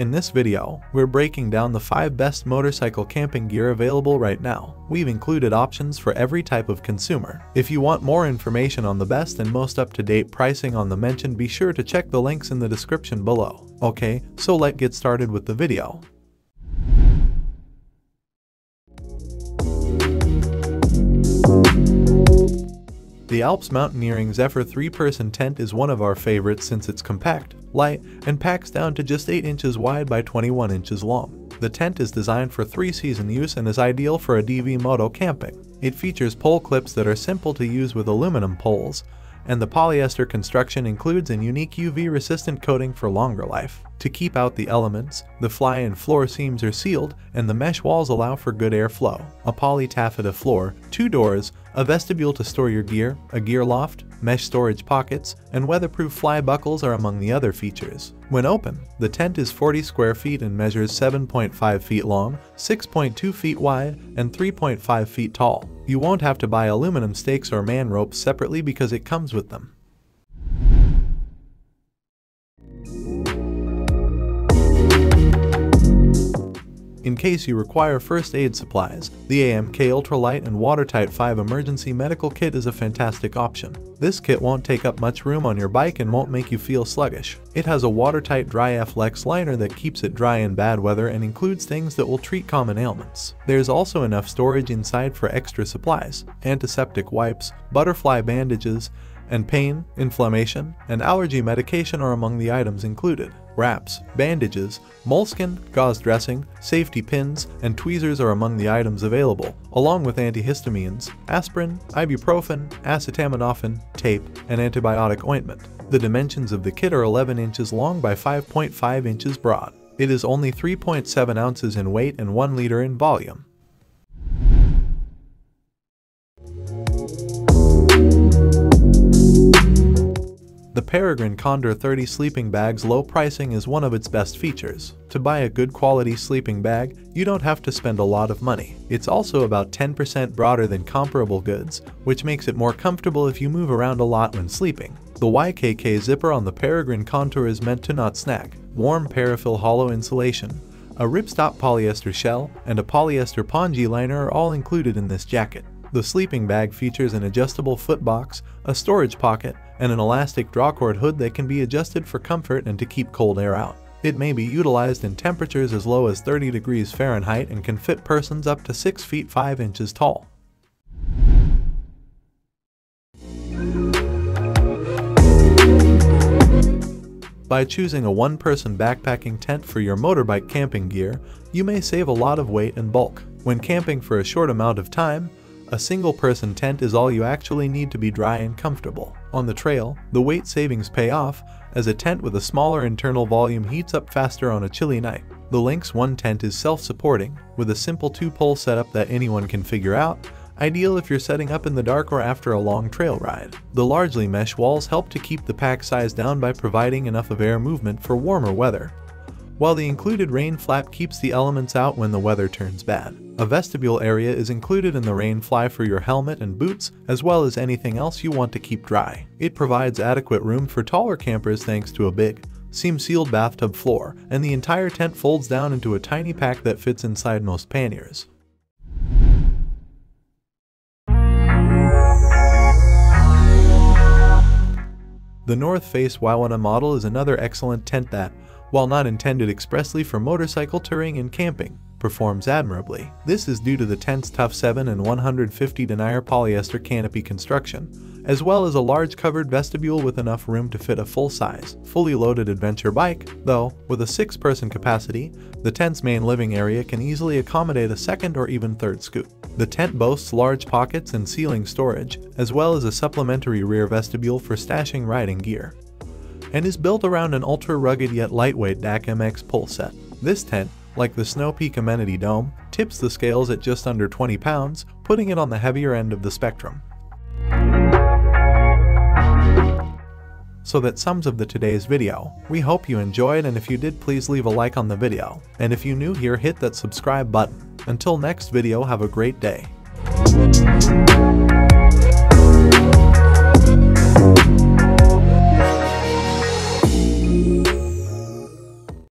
In this video, we're breaking down the 5 best motorcycle camping gear available right now. We've included options for every type of consumer. If you want more information on the best and most up-to-date pricing on the mentioned be sure to check the links in the description below. Okay, so let's get started with the video. The Alps Mountaineering Zephyr 3-person tent is one of our favorites since it's compact, light, and packs down to just 8 inches wide by 21 inches long. The tent is designed for 3-season use and is ideal for ADV moto camping. It features pole clips that are simple to use with aluminum poles, and the polyester construction includes a unique UV-resistant coating for longer life. To keep out the elements, the fly and floor seams are sealed and the mesh walls allow for good airflow. A poly taffeta floor, two doors, a vestibule to store your gear, a gear loft, mesh storage pockets, and weatherproof fly buckles are among the other features. When open, the tent is 40 square feet and measures 7.5 feet long, 6.2 feet wide, and 3.5 feet tall. You won't have to buy aluminum stakes or man ropes separately because it comes with them. Case you require first aid supplies, the AMK Ultralight and Watertight 5 Emergency Medical Kit is a fantastic option. This kit won't take up much room on your bike and won't make you feel sluggish. It has a watertight dry Flex liner that keeps it dry in bad weather and includes things that will treat common ailments. There's also enough storage inside for extra supplies, antiseptic wipes, butterfly bandages, and pain, inflammation, and allergy medication are among the items included. Wraps, bandages, moleskin, gauze dressing, safety pins, and tweezers are among the items available, along with antihistamines, aspirin, ibuprofen, acetaminophen, tape, and antibiotic ointment. The dimensions of the kit are 11 inches long by 5.5 inches broad. It is only 3.7 ounces in weight and 1 liter in volume. Peregrine Contour 30 sleeping bag's low pricing is one of its best features. To buy a good quality sleeping bag, you don't have to spend a lot of money. It's also about 10% broader than comparable goods, which makes it more comfortable if you move around a lot when sleeping. The YKK zipper on the Peregrine Contour is meant to not snag. Warm paraffin hollow insulation, a ripstop polyester shell, and a polyester pongee liner are all included in this jacket. The sleeping bag features an adjustable foot box, a storage pocket, and an elastic drawcord hood that can be adjusted for comfort and to keep cold air out. It may be utilized in temperatures as low as 30 degrees Fahrenheit and can fit persons up to 6 feet 5 inches tall. By choosing a one-person backpacking tent for your motorbike camping gear, you may save a lot of weight and bulk. When camping for a short amount of time, a single person tent is all you actually need to be dry and comfortable. On the trail, the weight savings pay off, as a tent with a smaller internal volume heats up faster on a chilly night. The Lynx One tent is self-supporting, with a simple two-pole setup that anyone can figure out, ideal if you're setting up in the dark or after a long trail ride. The largely mesh walls help to keep the pack size down by providing enough of air movement for warmer weather, while the included rain flap keeps the elements out when the weather turns bad. A vestibule area is included in the rain fly for your helmet and boots, as well as anything else you want to keep dry. It provides adequate room for taller campers thanks to a big, seam-sealed bathtub floor, and the entire tent folds down into a tiny pack that fits inside most panniers. The North Face Wawona model is another excellent tent that, while not intended expressly for motorcycle touring and camping, performs admirably. This is due to the tent's Tough 7 and 150 denier polyester canopy construction, as well as a large covered vestibule with enough room to fit a full-size, fully loaded adventure bike, though, with a 6-person capacity, the tent's main living area can easily accommodate a second or even third scoop. The tent boasts large pockets and ceiling storage, as well as a supplementary rear vestibule for stashing riding gear and is built around an ultra-rugged yet lightweight DAC MX pole set. This tent, like the Snow Peak Amenity Dome, tips the scales at just under 20 pounds, putting it on the heavier end of the spectrum. So that sums of the today's video. We hope you enjoyed and if you did please leave a like on the video. And if you're new here hit that subscribe button. Until next video have a great day.